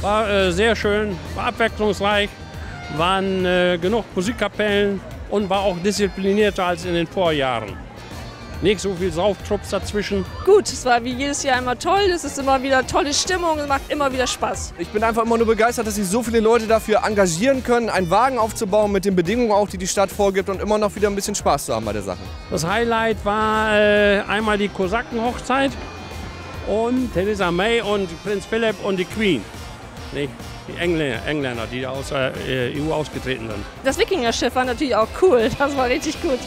War äh, sehr schön, war abwechslungsreich, waren äh, genug Musikkapellen und war auch disziplinierter als in den Vorjahren. Nicht so viel Sauftrupps dazwischen. Gut, es war wie jedes Jahr immer toll. Es ist immer wieder tolle Stimmung, es macht immer wieder Spaß. Ich bin einfach immer nur begeistert, dass sich so viele Leute dafür engagieren können, einen Wagen aufzubauen mit den Bedingungen auch, die die Stadt vorgibt und immer noch wieder ein bisschen Spaß zu haben bei der Sache. Das Highlight war äh, einmal die Kosakenhochzeit und Theresa May und Prinz Philipp und die Queen. Nee, die Engländer, Engländer die aus der äh, EU ausgetreten sind. Das Wikingerschiff war natürlich auch cool. Das war richtig gut.